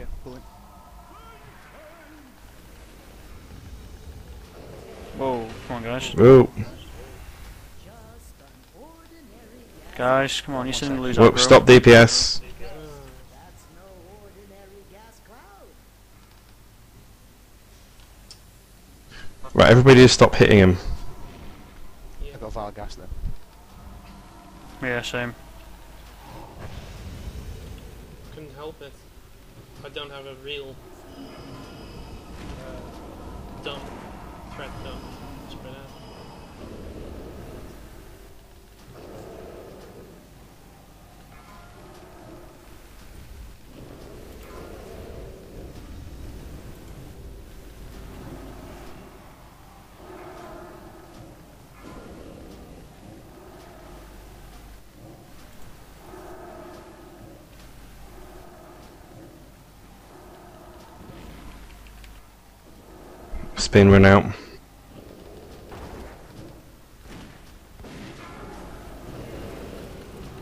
Okay, pulling. Whoa, come on guys. Oh, Guys, come on, you shouldn't lose whoop, aggro. stop DPS. Right, everybody just stop hitting him. I got Vile Gas then. Yeah, same. Couldn't help it. I don't have a real uh, dump threat though. Spread out. Spin run out.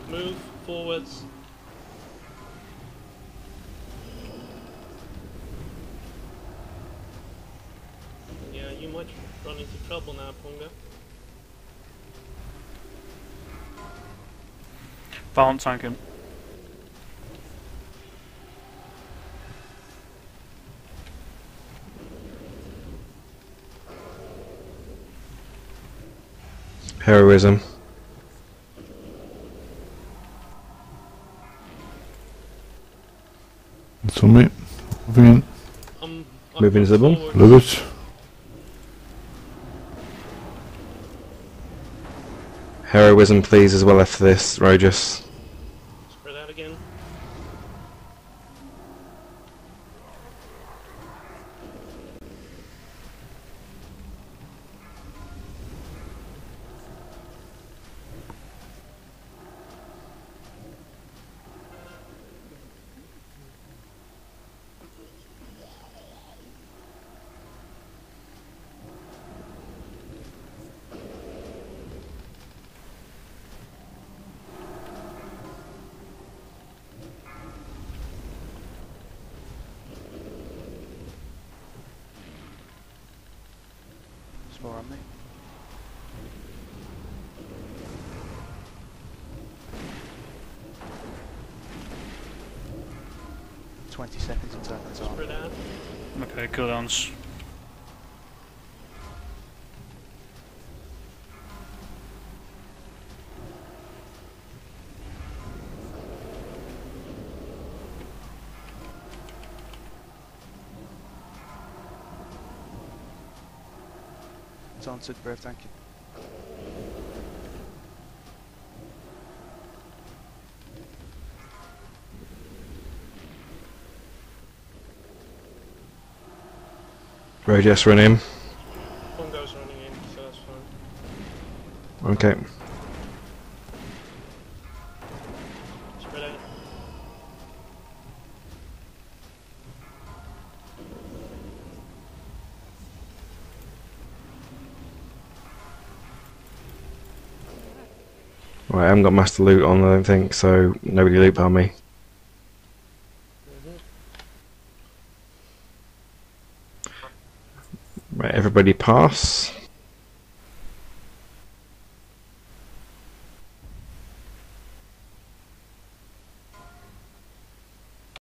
Move forwards. Yeah, you might run into trouble now, Ponga. Balance tanking. Heroism. On me. Moving in. I'm Move invisible. forward. Love it. Heroism, please, as well after this, Rogus. Spread out again. More on me. Twenty seconds until that's on. Okay, cooldowns. It's answered, brave, thank you. Rogus, run in. Pongo's running in, so that's fine. Okay. Right, I haven't got master loot on, I don't think, so nobody loot on me. Right, everybody pass.